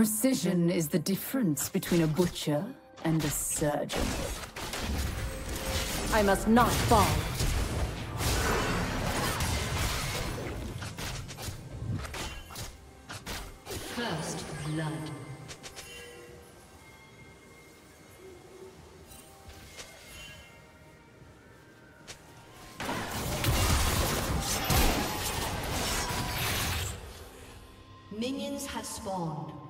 Precision is the difference between a butcher and a surgeon. I must not fall. First blood. Minions have spawned.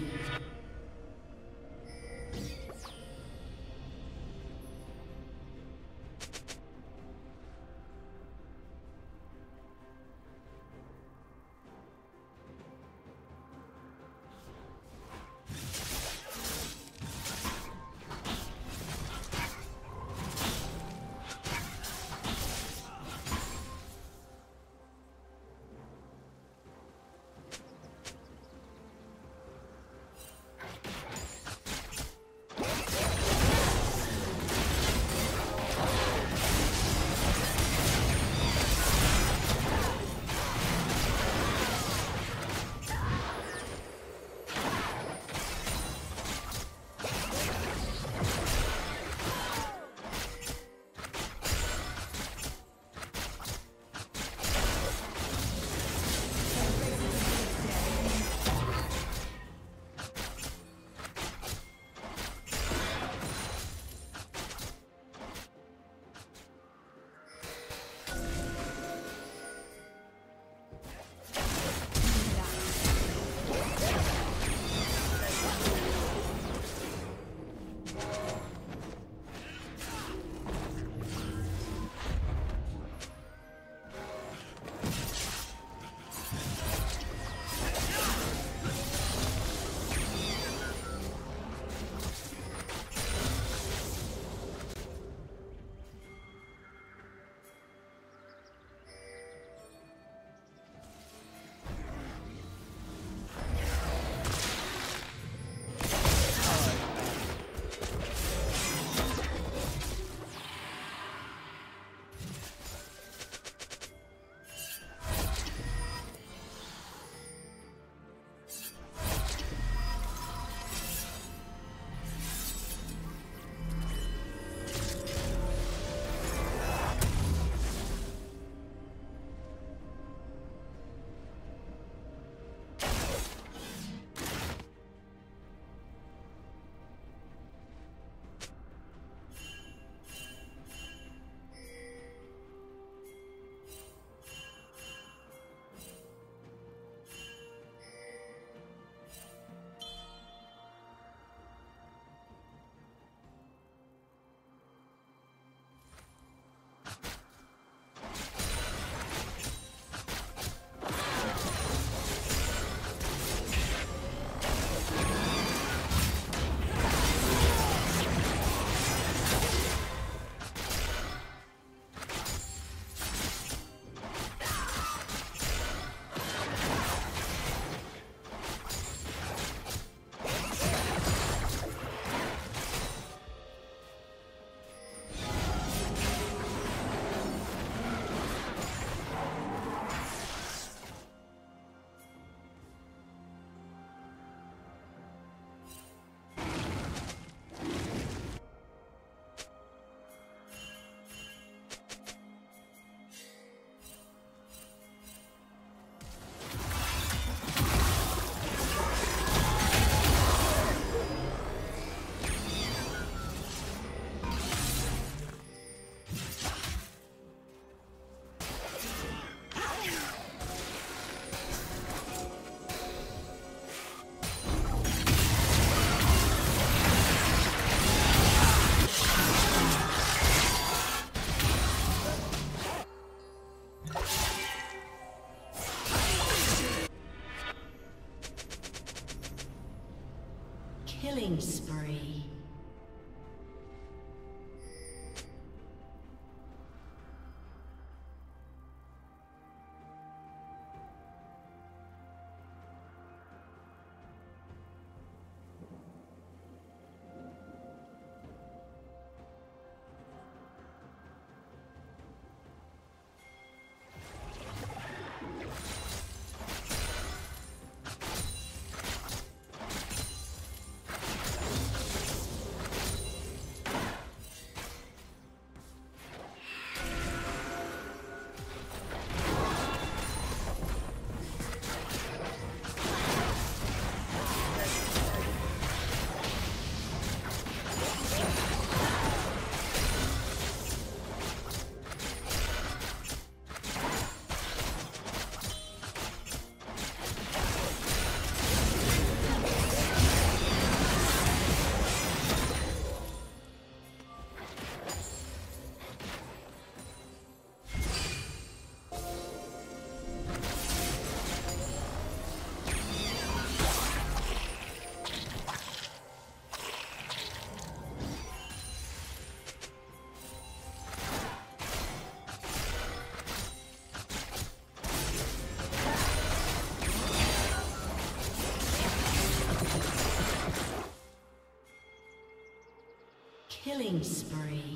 Killing spree.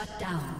Shut down.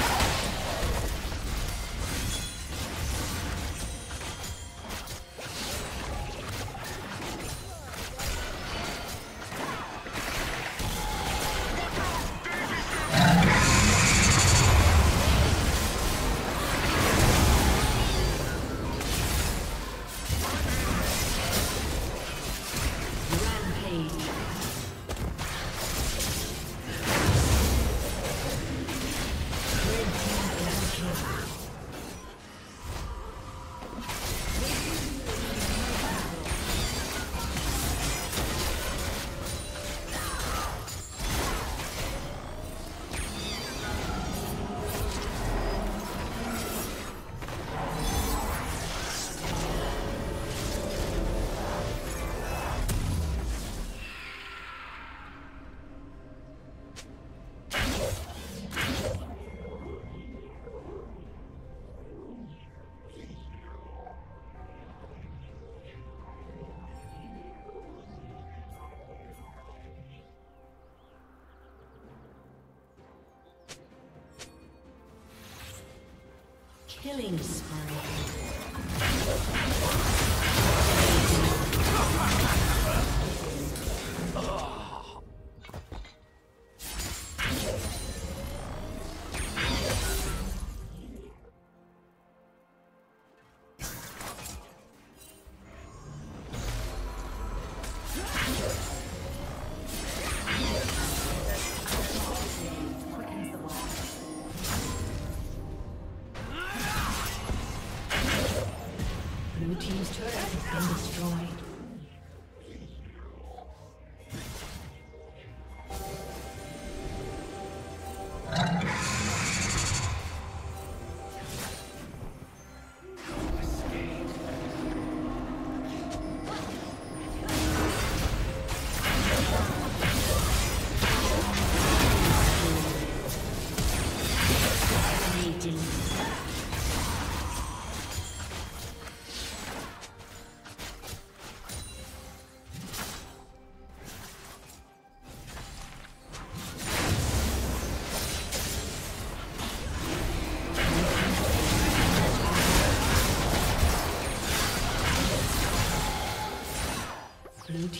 Killing spree. team's turret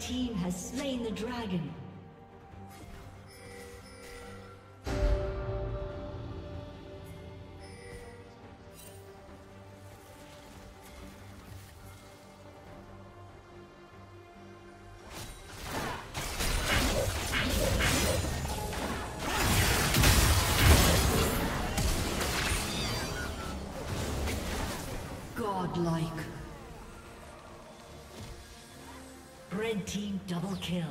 team has slain the dragon. Godlike. Double kill.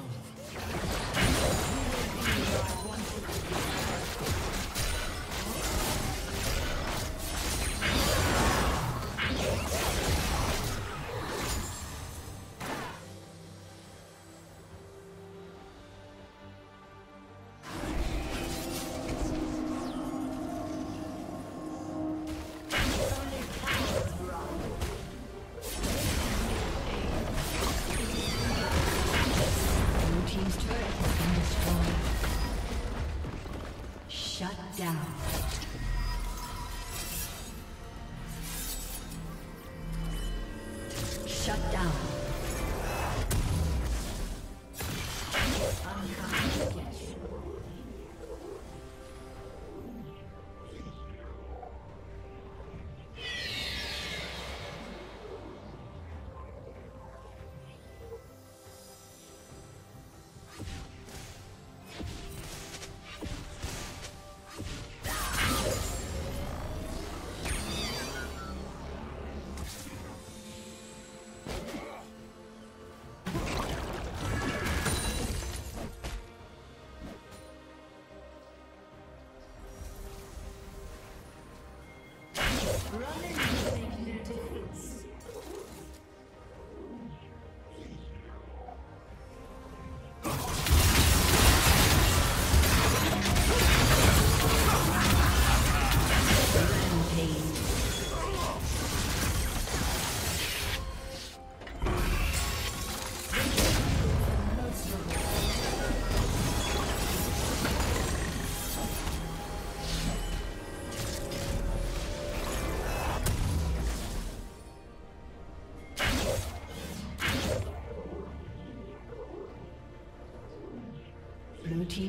Team's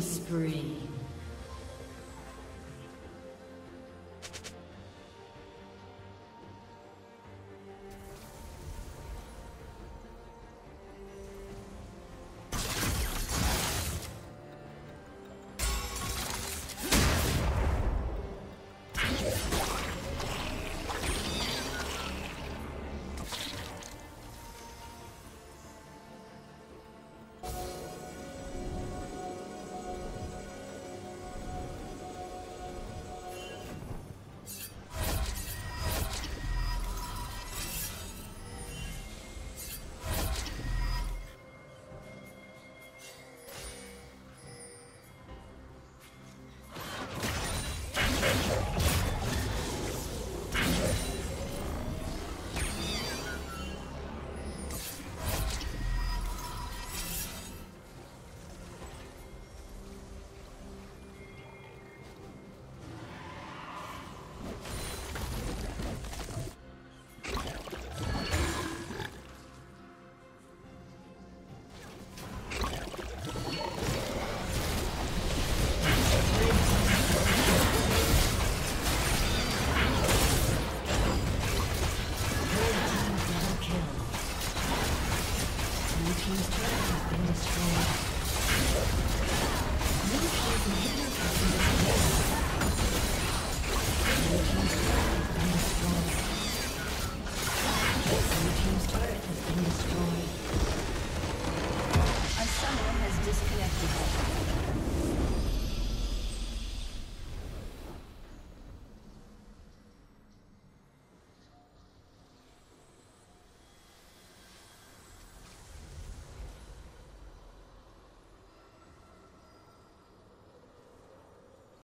Killing spree.